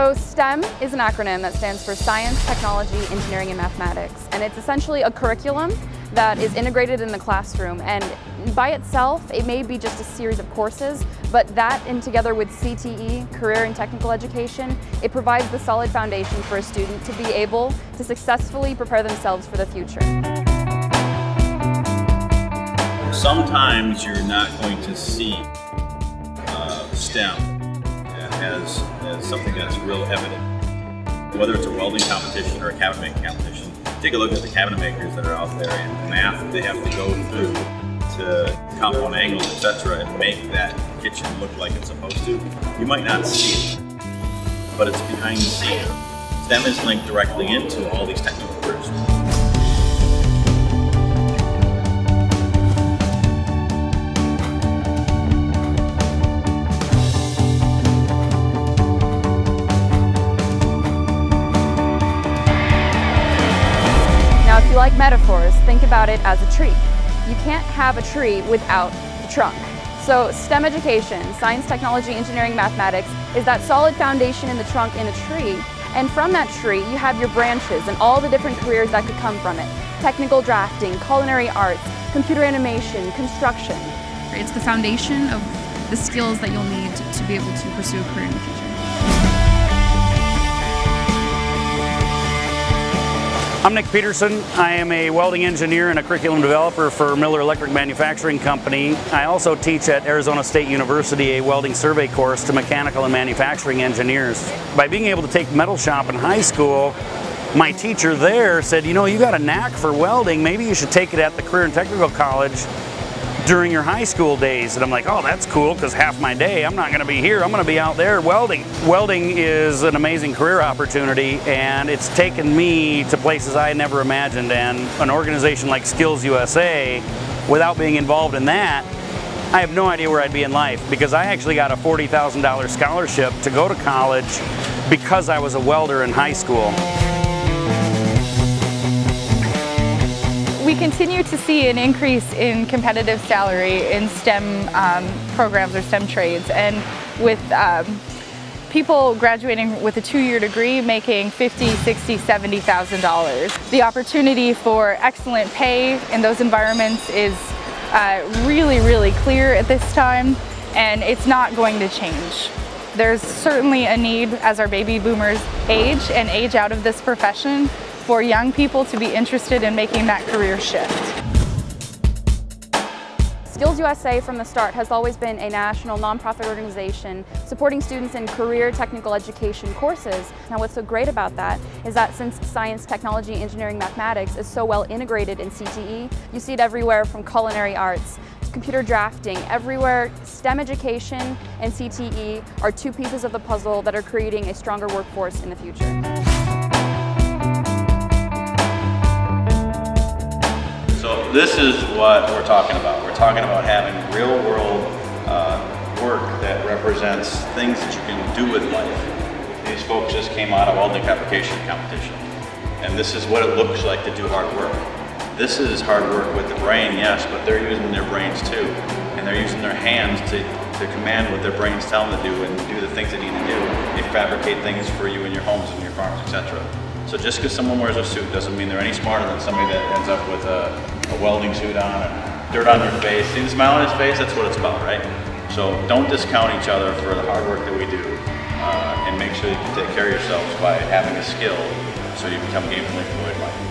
So STEM is an acronym that stands for Science, Technology, Engineering, and Mathematics. And it's essentially a curriculum that is integrated in the classroom. And by itself, it may be just a series of courses, but that and together with CTE, Career and Technical Education, it provides the solid foundation for a student to be able to successfully prepare themselves for the future. Sometimes you're not going to see uh, STEM as, as something that's real evident. Whether it's a welding competition or a cabinet making competition, take a look at the cabinet makers that are out there and the math they have to go through to compound angles, etc., and make that kitchen look like it's supposed to. You might not see it, but it's behind the scenes. STEM is linked directly into all these technical like metaphors, think about it as a tree. You can't have a tree without the trunk. So STEM education, science, technology, engineering, mathematics, is that solid foundation in the trunk in a tree. And from that tree, you have your branches and all the different careers that could come from it. Technical drafting, culinary arts, computer animation, construction. It's the foundation of the skills that you'll need to be able to pursue a career in the future. I'm Nick Peterson. I am a welding engineer and a curriculum developer for Miller Electric Manufacturing Company. I also teach at Arizona State University a welding survey course to mechanical and manufacturing engineers. By being able to take metal shop in high school, my teacher there said, you know, you got a knack for welding, maybe you should take it at the Career and Technical College during your high school days. And I'm like, oh, that's cool because half my day I'm not going to be here. I'm going to be out there welding. Welding is an amazing career opportunity and it's taken me to places I never imagined. And an organization like Skills USA, without being involved in that, I have no idea where I'd be in life because I actually got a $40,000 scholarship to go to college because I was a welder in high school. Continue to see an increase in competitive salary in STEM um, programs or STEM trades and with um, people graduating with a two-year degree making fifty, sixty, seventy thousand dollars. The opportunity for excellent pay in those environments is uh, really, really clear at this time and it's not going to change. There's certainly a need as our baby boomers age and age out of this profession for young people to be interested in making that career shift. Skills USA from the start has always been a national nonprofit organization supporting students in career technical education courses. Now what's so great about that is that since science, technology, engineering, mathematics is so well integrated in CTE, you see it everywhere from culinary arts computer drafting, everywhere STEM education and CTE are two pieces of the puzzle that are creating a stronger workforce in the future. This is what we're talking about. We're talking about having real world uh, work that represents things that you can do with life. These folks just came out of all welding application competition. And this is what it looks like to do hard work. This is hard work with the brain, yes, but they're using their brains too. And they're using their hands to, to command what their brains tell them to do and do the things they need to do. They fabricate things for you in your homes and your farms, etc. So just because someone wears a suit doesn't mean they're any smarter than somebody that ends up with a a welding suit on dirt on your face. See the smile on his face? That's what it's about, right? So don't discount each other for the hard work that we do uh, and make sure you can take care of yourselves by having a skill so you become gainfully employed.